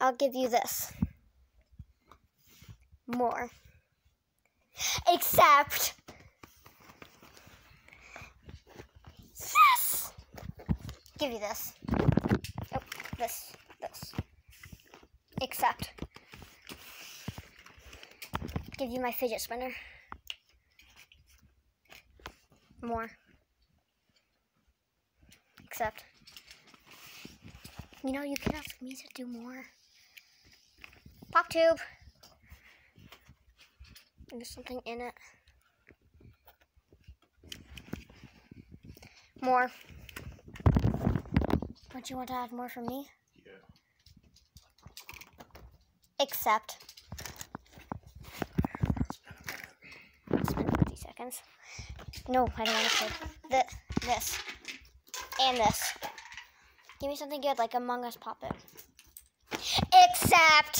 I'll give you this. More. Except. Yes! Give you this. Oh, this. This. Except. Give you my fidget spinner. More. Except. You know, you can ask me to do more. Pop tube. There's something in it. More. Don't you want to add more for me? Yeah. Except. It's been 50 seconds. No, I don't want to play th- this. And this. Give me something good like Among Us Puppet. Except.